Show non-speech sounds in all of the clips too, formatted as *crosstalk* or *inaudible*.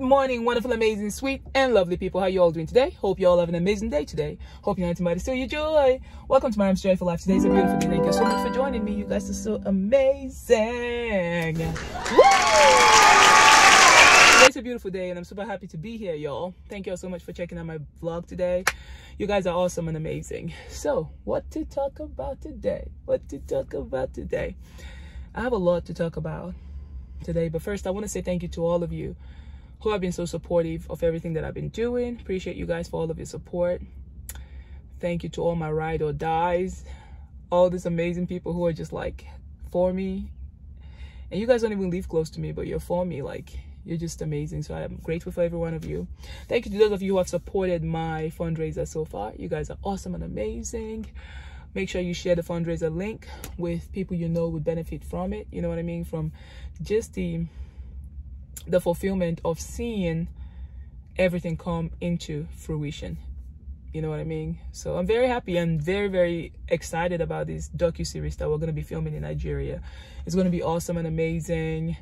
Good morning, wonderful, amazing, sweet, and lovely people. How you all doing today? Hope you all have an amazing day today. Hope you're not somebody still your joy. Welcome to my Joyful Life. Today's a beautiful day. Thank you so much for joining me. You guys are so amazing. Today's a beautiful day, and I'm super happy to be here, y'all. Thank you all so much for checking out my vlog today. You guys are awesome and amazing. So, what to talk about today? What to talk about today? I have a lot to talk about today, but first, I want to say thank you to all of you who have been so supportive of everything that I've been doing. Appreciate you guys for all of your support. Thank you to all my ride or dies, all these amazing people who are just like for me. And you guys don't even live close to me, but you're for me. Like, you're just amazing. So I'm grateful for every one of you. Thank you to those of you who have supported my fundraiser so far. You guys are awesome and amazing. Make sure you share the fundraiser link with people you know would benefit from it. You know what I mean? From just the the fulfillment of seeing everything come into fruition. You know what i mean? So i'm very happy and very very excited about this docu-series that we're going to be filming in nigeria. It's going to be awesome and amazing.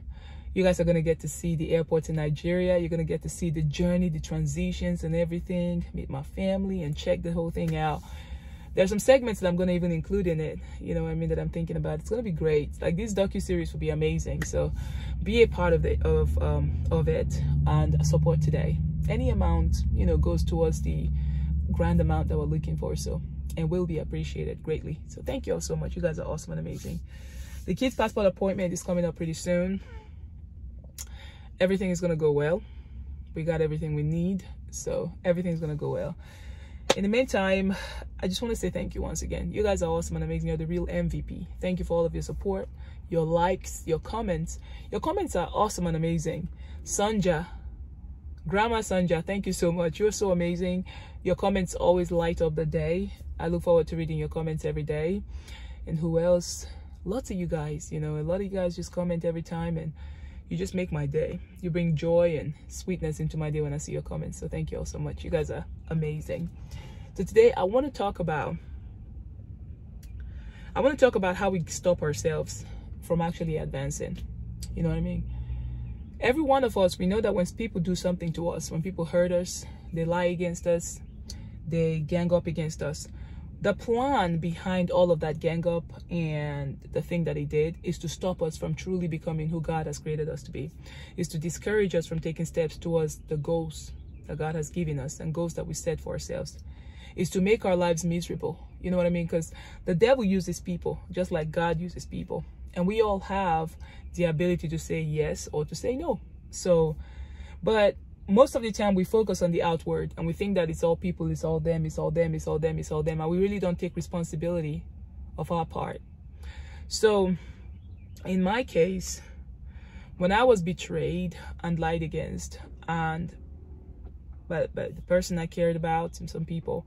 You guys are going to get to see the airports in nigeria. You're going to get to see the journey the transitions and everything. Meet my family and check the whole thing out there's some segments that I'm going to even include in it, you know I mean, that I'm thinking about. It's going to be great. Like this docu-series will be amazing. So be a part of it, of, um, of it and support today. Any amount, you know, goes towards the grand amount that we're looking for. So, and will be appreciated greatly. So thank you all so much. You guys are awesome and amazing. The kids passport appointment is coming up pretty soon. Everything is going to go well. We got everything we need. So everything's going to go well in the meantime i just want to say thank you once again. You guys are awesome and amazing. You're the real mvp thank you for all of your support your likes your comments. Your comments are awesome and amazing. Sanja grandma sanja thank you so much. You're so amazing. Your comments always light up the day. I look forward to reading your comments every day. And who else? Lots of you guys you know a lot of you guys just comment every time and you just make my day you bring joy and sweetness into my day when i see your comments so thank you all so much you guys are amazing so today I want to talk about I want to talk about how we stop ourselves from actually advancing. You know what I mean? Every one of us, we know that when people do something to us, when people hurt us, they lie against us, they gang up against us. The plan behind all of that gang up and the thing that he did is to stop us from truly becoming who God has created us to be, is to discourage us from taking steps towards the goals that God has given us and goals that we set for ourselves is to make our lives miserable. You know what I mean? Because the devil uses people just like God uses people. And we all have the ability to say yes or to say no. So, but most of the time we focus on the outward and we think that it's all people, it's all them, it's all them, it's all them, it's all them. And we really don't take responsibility of our part. So, in my case, when I was betrayed and lied against and but but the person I cared about and some people,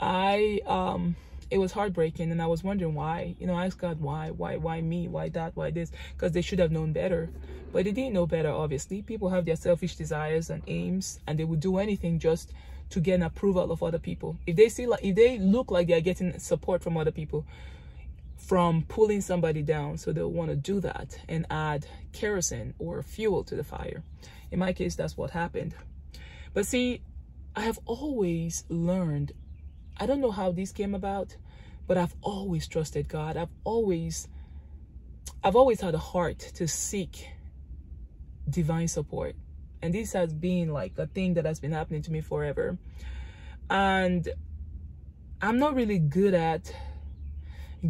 I um it was heartbreaking and I was wondering why. You know, I asked God why, why, why me, why that, why this? Because they should have known better. But they didn't know better, obviously. People have their selfish desires and aims and they would do anything just to get an approval of other people. If they see like if they look like they're getting support from other people from pulling somebody down, so they'll want to do that and add kerosene or fuel to the fire. In my case, that's what happened. But see, I have always learned, I don't know how this came about, but I've always trusted God. I've always, I've always had a heart to seek divine support. And this has been like a thing that has been happening to me forever. And I'm not really good at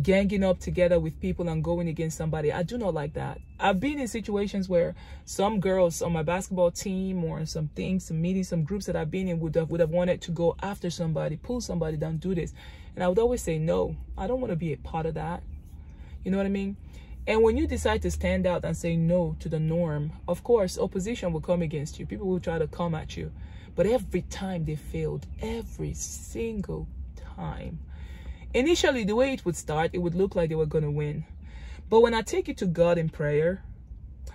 ganging up together with people and going against somebody. I do not like that. I've been in situations where some girls on my basketball team or some things, some meetings, some groups that I've been in would have, would have wanted to go after somebody, pull somebody down, do this. And I would always say, no, I don't want to be a part of that. You know what I mean? And when you decide to stand out and say no to the norm, of course, opposition will come against you. People will try to come at you. But every time they failed, every single time, Initially, the way it would start, it would look like they were going to win. But when I take it to God in prayer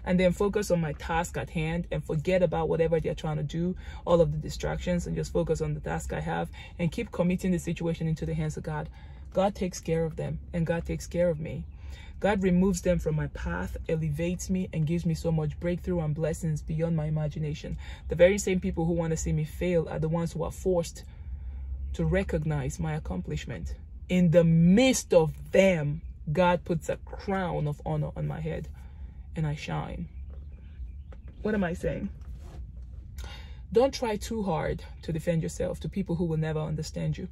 and then focus on my task at hand and forget about whatever they're trying to do, all of the distractions, and just focus on the task I have and keep committing the situation into the hands of God, God takes care of them and God takes care of me. God removes them from my path, elevates me, and gives me so much breakthrough and blessings beyond my imagination. The very same people who want to see me fail are the ones who are forced to recognize my accomplishment. In the midst of them, God puts a crown of honor on my head and I shine. What am I saying? Don't try too hard to defend yourself to people who will never understand you.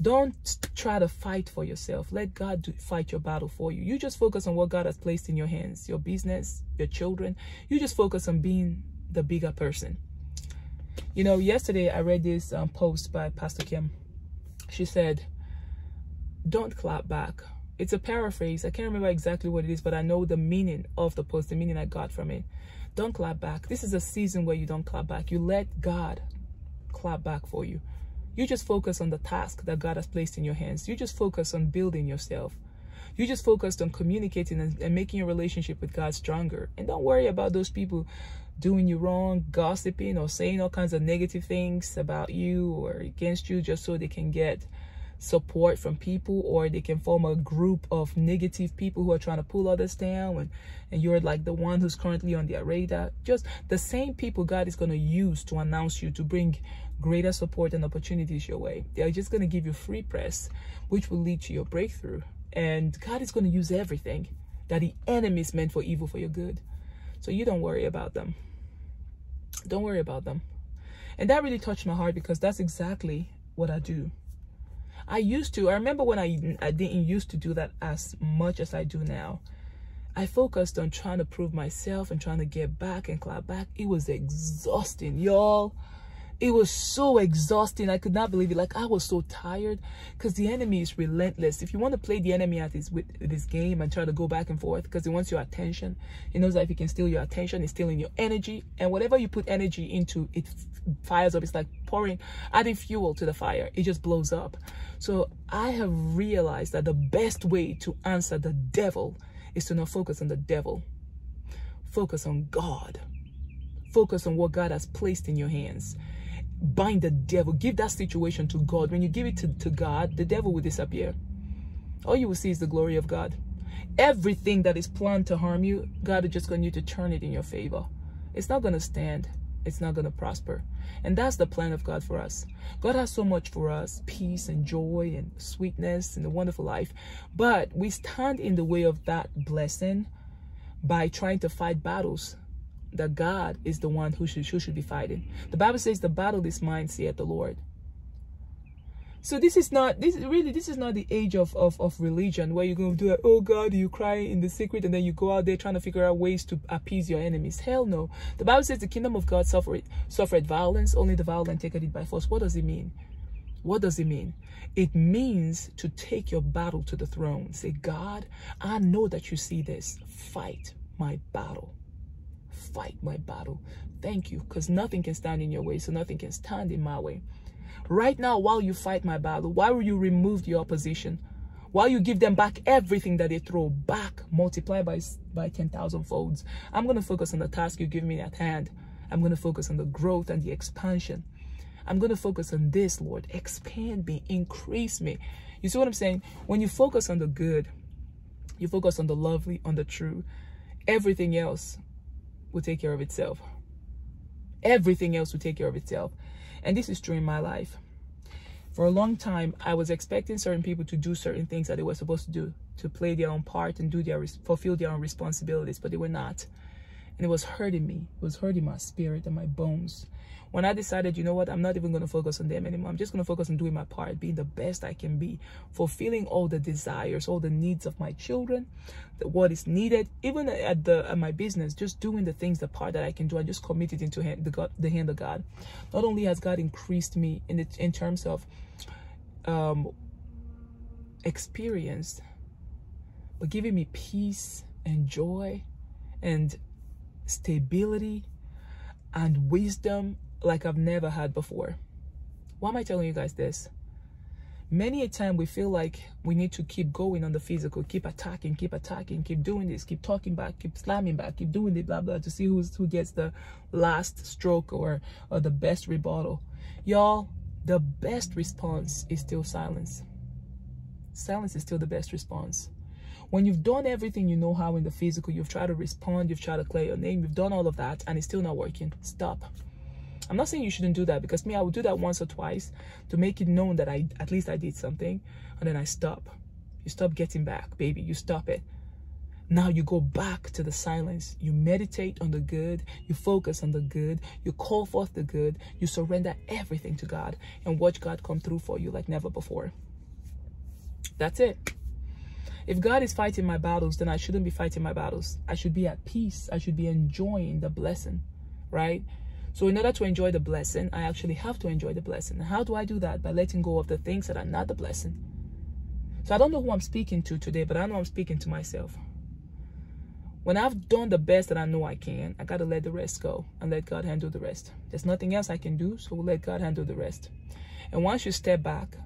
Don't try to fight for yourself. Let God do, fight your battle for you. You just focus on what God has placed in your hands, your business, your children. You just focus on being the bigger person. You know, yesterday I read this um, post by Pastor Kim. She said, don't clap back. It's a paraphrase. I can't remember exactly what it is, but I know the meaning of the post, the meaning I got from it. Don't clap back. This is a season where you don't clap back. You let God clap back for you. You just focus on the task that God has placed in your hands. You just focus on building yourself. You just focused on communicating and, and making your relationship with God stronger. And don't worry about those people doing you wrong, gossiping or saying all kinds of negative things about you or against you just so they can get support from people or they can form a group of negative people who are trying to pull others down and, and you're like the one who's currently on their radar. Just the same people God is going to use to announce you to bring greater support and opportunities your way. They're just going to give you free press, which will lead to your breakthrough. And God is going to use everything that the enemy is meant for evil for your good. So you don't worry about them. Don't worry about them. And that really touched my heart because that's exactly what I do. I used to, I remember when I, I didn't used to do that as much as I do now. I focused on trying to prove myself and trying to get back and clap back. It was exhausting, y'all it was so exhausting. I could not believe it. Like I was so tired because the enemy is relentless. If you want to play the enemy at his with this game and try to go back and forth because he wants your attention, he knows that if he can steal your attention, he's stealing your energy. And whatever you put energy into, it fires up. It's like pouring, adding fuel to the fire. It just blows up. So I have realized that the best way to answer the devil is to not focus on the devil. Focus on God. Focus on what God has placed in your hands bind the devil. Give that situation to God. When you give it to, to God, the devil will disappear. All you will see is the glory of God. Everything that is planned to harm you, God is just going to turn it in your favor. It's not going to stand. It's not going to prosper. And that's the plan of God for us. God has so much for us, peace and joy and sweetness and a wonderful life. But we stand in the way of that blessing by trying to fight battles that God is the one who should, who should be fighting. The Bible says the battle is mine, saith the Lord. So this is not, this really, this is not the age of, of, of religion where you're going to do it, oh God, you cry in the secret and then you go out there trying to figure out ways to appease your enemies. Hell no. The Bible says the kingdom of God suffered, suffered violence, only the violent take it by force. What does it mean? What does it mean? It means to take your battle to the throne. Say, God, I know that you see this. Fight my battle fight my battle. Thank you, because nothing can stand in your way, so nothing can stand in my way. Right now, while you fight my battle, why while you remove the opposition, while you give them back everything that they throw back, multiply by, by 10,000 folds, I'm going to focus on the task you give me at hand. I'm going to focus on the growth and the expansion. I'm going to focus on this, Lord. Expand me, increase me. You see what I'm saying? When you focus on the good, you focus on the lovely, on the true, everything else will take care of itself. Everything else will take care of itself. And this is true in my life. For a long time, I was expecting certain people to do certain things that they were supposed to do, to play their own part and do their fulfill their own responsibilities, but they were not. And it was hurting me. It was hurting my spirit and my bones when I decided, you know what, I'm not even going to focus on them anymore. I'm just going to focus on doing my part, being the best I can be, fulfilling all the desires, all the needs of my children, the, what is needed, even at the at my business, just doing the things, the part that I can do. I just committed into hand, the God, the hand of God. Not only has God increased me in the, in terms of um, experience, but giving me peace and joy and stability and wisdom like I've never had before. Why am I telling you guys this? Many a time we feel like we need to keep going on the physical, keep attacking, keep attacking, keep doing this, keep talking back, keep slamming back, keep doing the blah blah to see who's who gets the last stroke or or the best rebuttal. Y'all, the best response is still silence. Silence is still the best response. When you've done everything you know how in the physical, you've tried to respond, you've tried to clear your name, you've done all of that, and it's still not working. Stop. I'm not saying you shouldn't do that because me, I would do that once or twice to make it known that I at least I did something, and then I stop. You stop getting back, baby. You stop it. Now you go back to the silence. You meditate on the good. You focus on the good. You call forth the good. You surrender everything to God and watch God come through for you like never before. That's it. If God is fighting my battles, then I shouldn't be fighting my battles. I should be at peace. I should be enjoying the blessing, right? So in order to enjoy the blessing, I actually have to enjoy the blessing. And how do I do that? By letting go of the things that are not the blessing. So I don't know who I'm speaking to today, but I know I'm speaking to myself. When I've done the best that I know I can, I got to let the rest go and let God handle the rest. There's nothing else I can do, so we'll let God handle the rest. And once you step back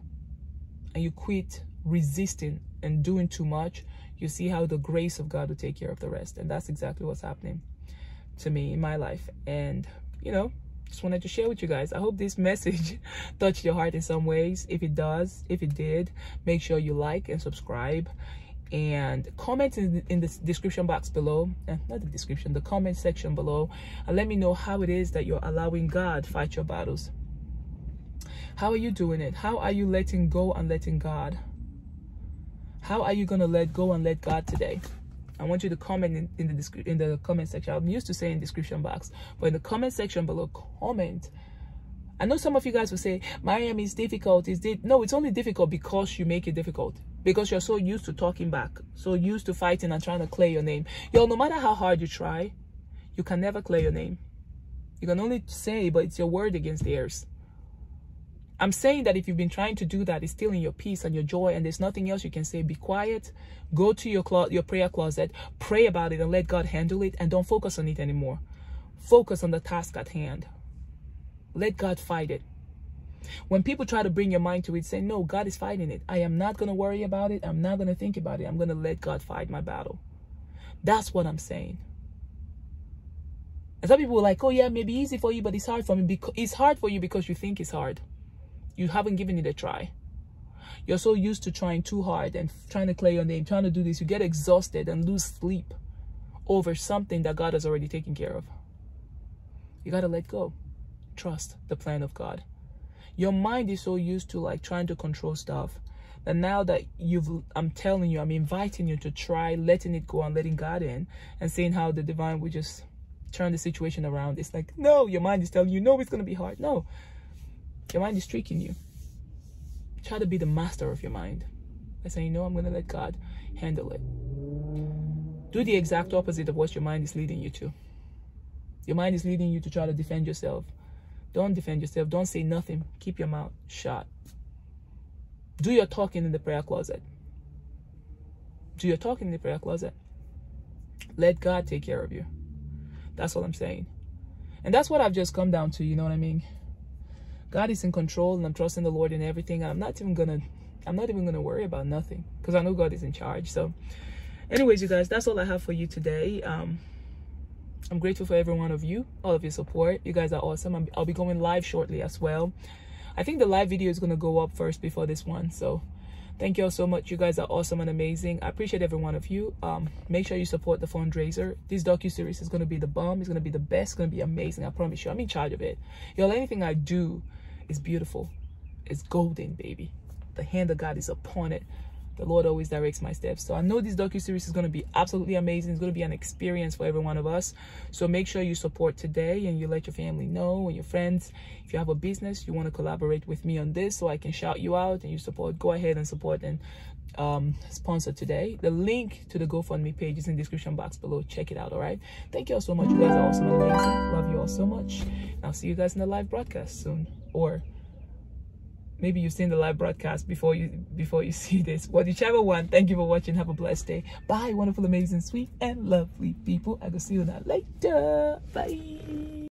and you quit resisting and doing too much, you see how the grace of God will take care of the rest. And that's exactly what's happening to me in my life. And, you know, just wanted to share with you guys. I hope this message *laughs* touched your heart in some ways. If it does, if it did, make sure you like and subscribe. And comment in, in the description box below. Eh, not the description the comment section below. And let me know how it is that you're allowing god fight your battles. How are you doing it? How are you letting go and letting god? How are you to let go and let god today I want you to comment in, in the in the comment section. I'm used to saying description box, but in the comment section below, comment. I know some of you guys will say, Maryam is difficult. Is it? No, it's only difficult because you make it difficult because you're so used to talking back, so used to fighting and trying to clear your name. Yo, no matter how hard you try, you can never clear your name. You can only say, but it's your word against theirs. I'm saying that if you've been trying to do that, it's stealing your peace and your joy, and there's nothing else you can say. Be quiet, go to your clo- your prayer closet, pray about it, and let God handle it, and don't focus on it anymore. Focus on the task at hand. Let God fight it. When people try to bring your mind to it, say, no, God is fighting it. I am not going to worry about it. I'm not going to think about it. I'm going to let God fight my battle. That's what I'm saying. And some people are like, oh, yeah, maybe easy for you, but it's hard for me. It's hard for you because you think it's hard. You haven't given it a try. You're so used to trying too hard and trying to clear your name, trying to do this. You get exhausted and lose sleep over something that God has already taken care of. You got to let go. Trust the plan of God your mind is so used to like trying to control stuff that now that you've i'm telling you i'm inviting you to try letting it go and letting god in and seeing how the divine will just turn the situation around it's like no your mind is telling you no it's going to be hard no your mind is tricking you try to be the master of your mind by saying no i'm going to let god handle it do the exact opposite of what your mind is leading you to your mind is leading you to try to defend yourself don't defend yourself. Don't say nothing. Keep your mouth shut. Do your talking in the prayer closet. Do your talking in the prayer closet. Let God take care of you. That's what I'm saying. And that's what I've just come down to, you know what I mean? God is in control and I'm trusting the Lord in everything. I'm not even gonna I'm not even gonna worry about nothing because I know God is in charge. So anyways, you guys, that's all I have for you today. Um I'm grateful for every one of you, all of your support. You guys are awesome. i will be going live shortly as well. I think the live video is going to go up first before this one. So thank you all so much. You guys are awesome and amazing. I appreciate every one of you. Um, make sure you support the fundraiser. This docu-series is going to be the bomb. It's going to be the best. It's going to be amazing. I promise you. I'm in charge of it. Y'all, anything I do is beautiful. It's golden, baby. The hand of God is upon it the Lord always directs my steps. So I know this docu-series is going to be absolutely amazing. It's going to be an experience for every one of us. So make sure you support today and you let your family know and your friends. If you have a business, you want to collaborate with me on this so I can shout you out and you support, go ahead and support and um, sponsor today. The link to the GoFundMe page is in the description box below. Check it out, all right? Thank you all so much. You guys are awesome amazing. Love you all so much. And I'll see you guys in the live broadcast soon. Or maybe you've seen the live broadcast before you before you *laughs* see this. But whichever one thank you for watching. Have a blessed day. Bye wonderful amazing sweet and lovely people. I will see you now. Later. Bye